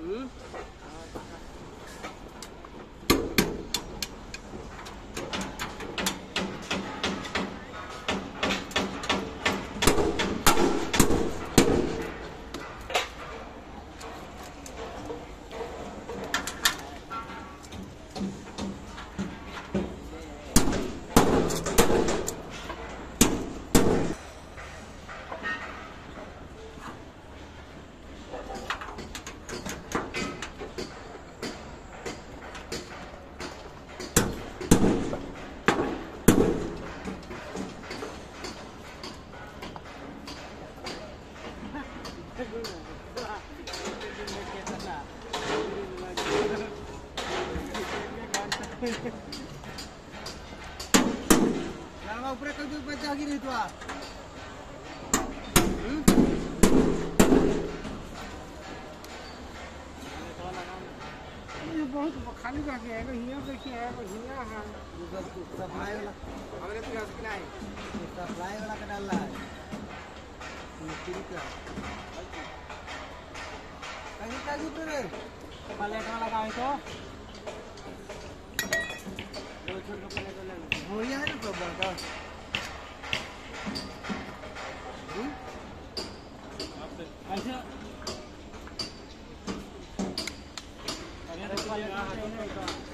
嗯。लावा ऊपर कर दो बच जाएगी नहीं तो आ। हम्म? बहुत खाली जाके है हिया देखिए है। को हिया है। हमरे तो गैस के नहीं सप्लाई वाला का डालना है। प्लेट में लगाए तो प्लेट भोरिया है ना तो बड़का हम्म? अरे तो